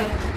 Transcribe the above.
Okay.